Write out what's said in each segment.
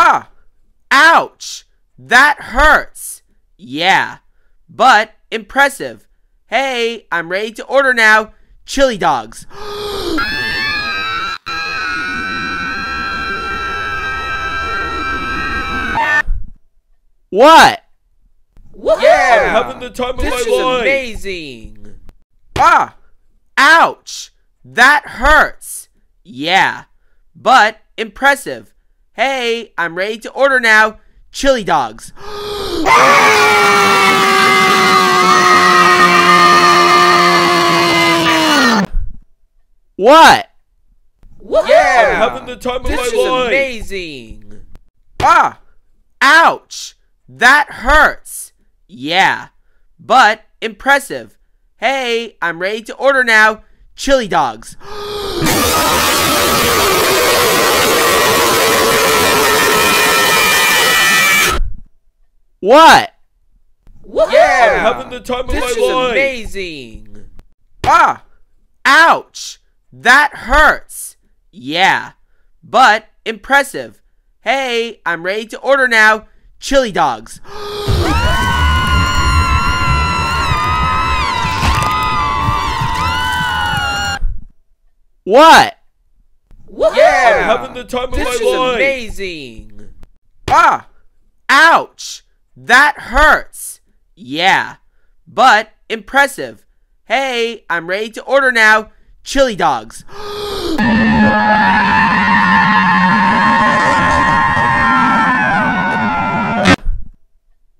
Ah! Ouch! That hurts! Yeah, but impressive. Hey, I'm ready to order now. Chili dogs. what? I'm having the time of my life. This is amazing. Ah! Ouch! That hurts. Yeah, but impressive. Hey, I'm ready to order now. Chili dogs. what? I'm having the time of my life. This my is life. amazing. Ah! Ouch! That hurts. Yeah, but impressive. Hey, I'm ready to order now. Chili dogs. what? I'm having the time of my life. This my is life. amazing. Ah! Ouch! That hurts. Yeah, but impressive. Hey, I'm ready to order now. Chili dogs. what? I'm having the time of my life. This my is life. amazing. Ah! Ouch! That hurts. Yeah, but impressive. Hey, I'm ready to order now. Chili dogs.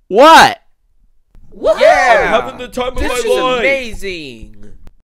what? What I'm having the time of This my is life. amazing.